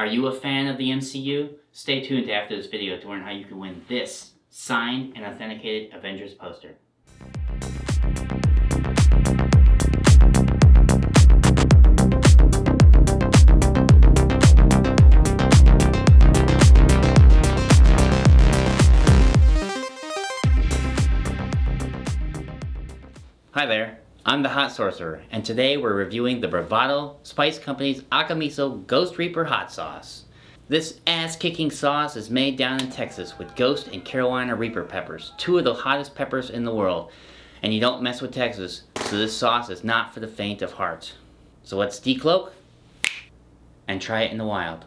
Are you a fan of the MCU? Stay tuned after this video to learn how you can win this signed and authenticated Avengers poster. Hi there, I'm the Hot Sorcerer, and today we're reviewing the Bravado Spice Company's Akamiso Ghost Reaper Hot Sauce. This ass-kicking sauce is made down in Texas with Ghost and Carolina Reaper peppers, two of the hottest peppers in the world. And you don't mess with Texas, so this sauce is not for the faint of heart. So let's decloak and try it in the wild.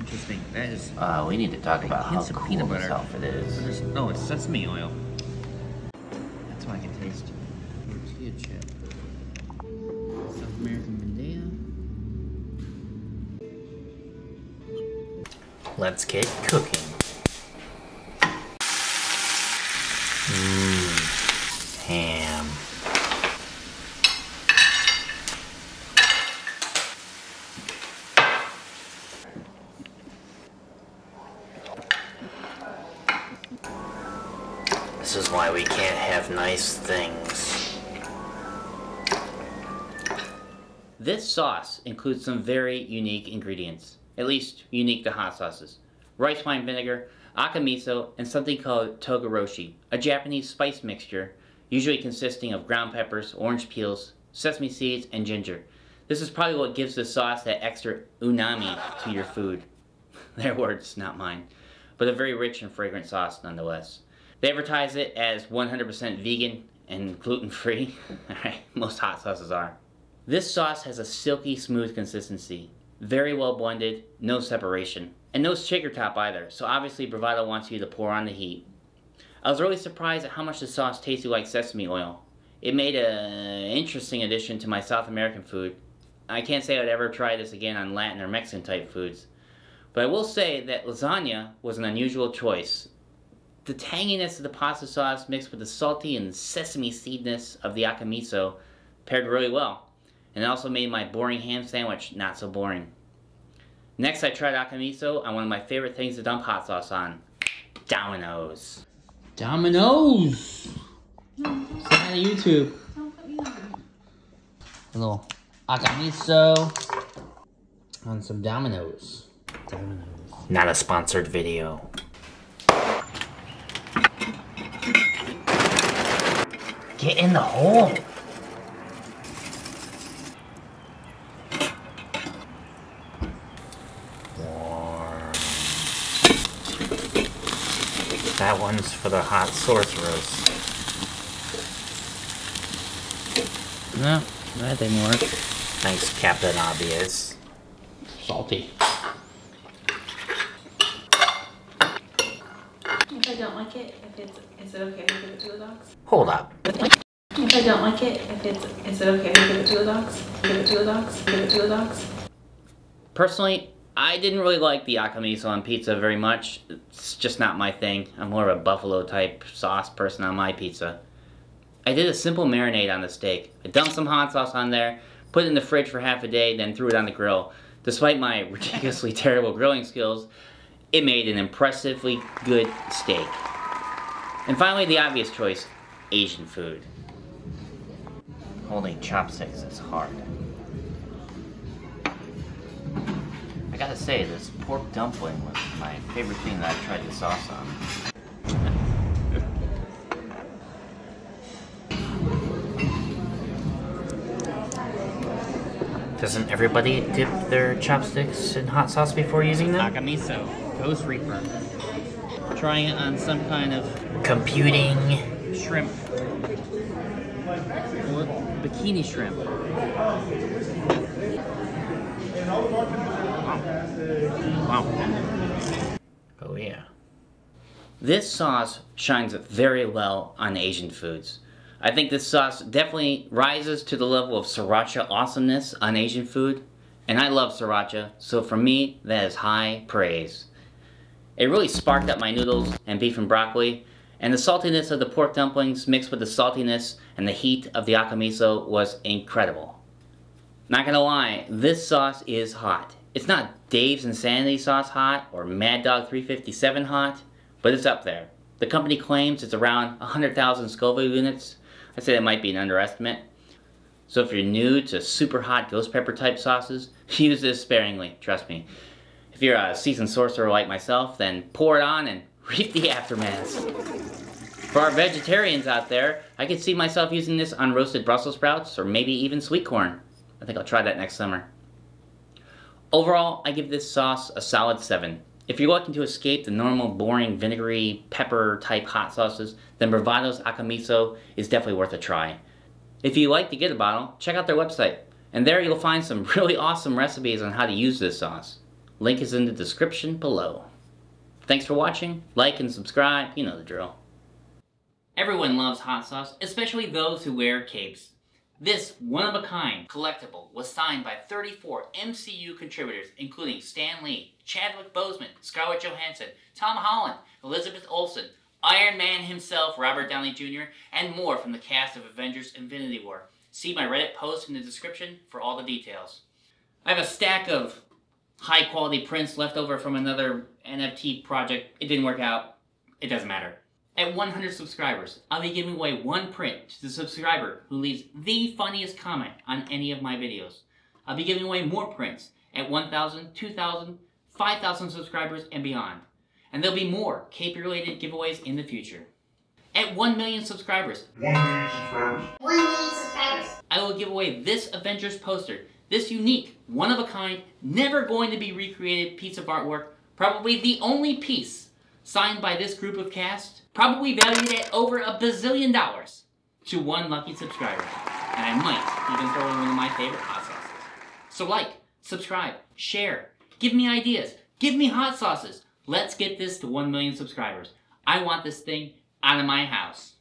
Interesting. That is. Uh, we need to talk about how cool peanut butter. outfit is. There's, no, it's sesame oil. That's what I can taste. Tortilla chip. South American Medea. Let's get cooking. This is why we can't have nice things. This sauce includes some very unique ingredients, at least unique to hot sauces. Rice wine vinegar, akamiso, and something called togarashi, a Japanese spice mixture, usually consisting of ground peppers, orange peels, sesame seeds, and ginger. This is probably what gives the sauce that extra umami to your food. Their words, not mine. But a very rich and fragrant sauce nonetheless. They advertise it as 100% vegan and gluten-free. Most hot sauces are. This sauce has a silky smooth consistency. Very well blended, no separation. And no shaker top either, so obviously Bravado wants you to pour on the heat. I was really surprised at how much the sauce tasted like sesame oil. It made an interesting addition to my South American food. I can't say I'd ever try this again on Latin or Mexican type foods. But I will say that lasagna was an unusual choice. The tanginess of the pasta sauce mixed with the salty and sesame seedness of the akamiso paired really well. And it also made my boring ham sandwich not so boring. Next I tried akamiso on one of my favorite things to dump hot sauce on. Domino's. Domino's! Say hi to YouTube. A little akamiso on some Domino's. Domino's. Not a sponsored video. Get in the hole. Warm. That one's for the hot sorcerers. No, that didn't work. Thanks, Captain Obvious. Salty. If I don't like it, if it's, is it okay to give it to the dogs? Hold up. If I don't like it, if it's, is it okay to give it to the dogs? Give it to the dogs? Give it to the dogs? Personally, I didn't really like the akamiso on pizza very much. It's just not my thing. I'm more of a buffalo type sauce person on my pizza. I did a simple marinade on the steak. I dumped some hot sauce on there, put it in the fridge for half a day, then threw it on the grill. Despite my ridiculously terrible grilling skills, it made an impressively good steak. And finally, the obvious choice, Asian food. Holding chopsticks is hard. I gotta say, this pork dumpling was my favorite thing that I tried the sauce on. Doesn't everybody dip their chopsticks in hot sauce before using them? Akamiso. Ghost Reaper. Trying it on some kind of Computing. shrimp. Or bikini shrimp. Wow. Wow. Oh yeah. This sauce shines very well on Asian foods. I think this sauce definitely rises to the level of sriracha awesomeness on Asian food. And I love sriracha, so for me, that is high praise. It really sparked up my noodles and beef and broccoli, and the saltiness of the pork dumplings mixed with the saltiness and the heat of the akamiso was incredible. Not gonna lie, this sauce is hot. It's not Dave's Insanity Sauce hot or Mad Dog 357 hot, but it's up there. The company claims it's around 100,000 Scoville units. I say that might be an underestimate. So if you're new to super hot ghost pepper type sauces, use this sparingly, trust me. If you're a seasoned sorcerer like myself, then pour it on and reap the aftermaths. For our vegetarians out there, I could see myself using this on roasted Brussels sprouts or maybe even sweet corn. I think I'll try that next summer. Overall, I give this sauce a solid 7. If you're looking to escape the normal boring vinegary pepper type hot sauces, then Bravado's Akamiso is definitely worth a try. If you'd like to get a bottle, check out their website. And there you'll find some really awesome recipes on how to use this sauce. Link is in the description below. Thanks for watching, like and subscribe, you know the drill. Everyone loves hot sauce, especially those who wear capes. This one-of-a-kind collectible was signed by 34 MCU contributors, including Stan Lee, Chadwick Boseman, Scarlett Johansson, Tom Holland, Elizabeth Olsen, Iron Man himself, Robert Downey Jr., and more from the cast of Avengers Infinity War. See my Reddit post in the description for all the details. I have a stack of high quality prints left over from another NFT project. It didn't work out. It doesn't matter. At 100 subscribers, I'll be giving away one print to the subscriber who leaves the funniest comment on any of my videos. I'll be giving away more prints at 1,000, 2,000, 5,000 subscribers and beyond. And there'll be more cape-related giveaways in the future. At 1 million subscribers, 1 million subscribers, 1 million subscribers, I will give away this Avengers poster, this unique, one-of-a-kind, never going to be recreated piece of artwork, probably the only piece signed by this group of cast, probably valued at over a bazillion dollars, to one lucky subscriber. And I might even throw in one of my favorite hot sauces. So like, subscribe, share, give me ideas, give me hot sauces. Let's get this to 1 million subscribers. I want this thing out of my house.